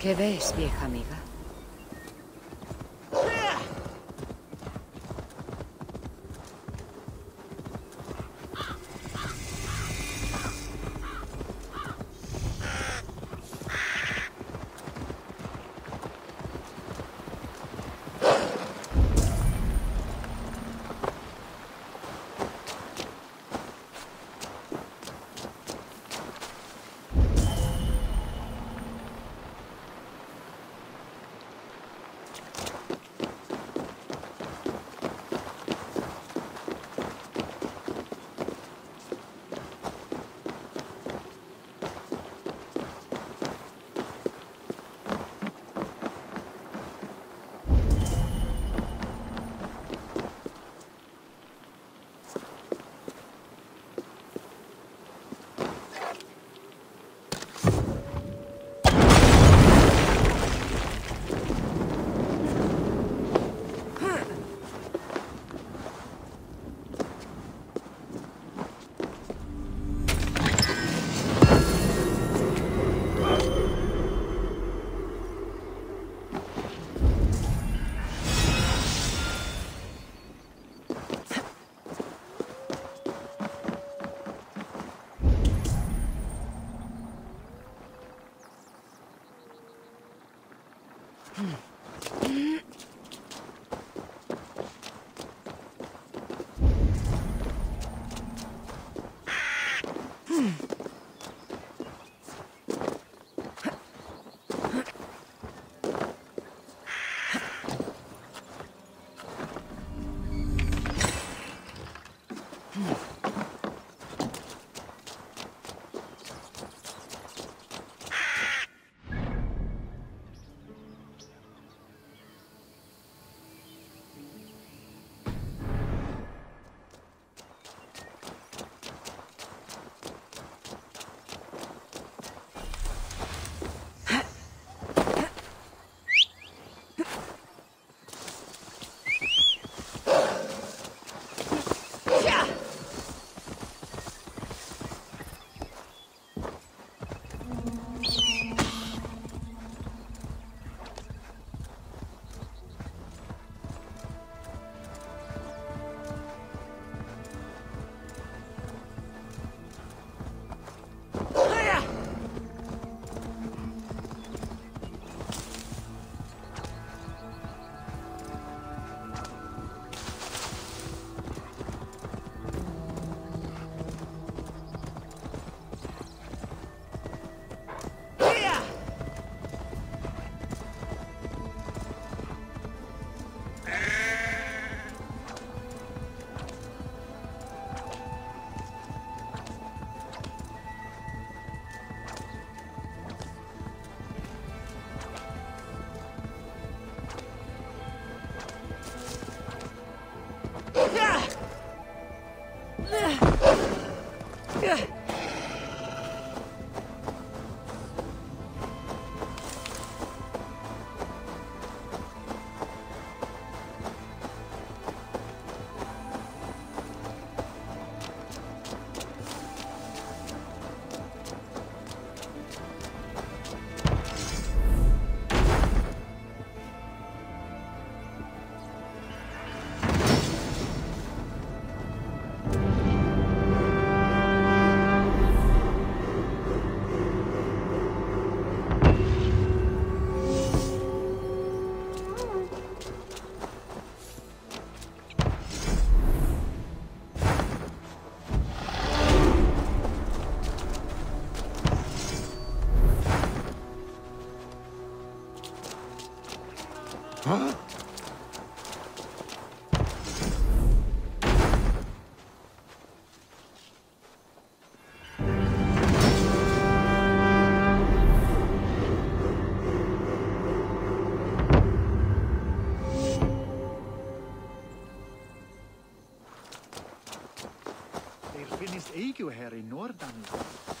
¿Qué ves, vieja amiga? Finnist eigju her í Nordanland.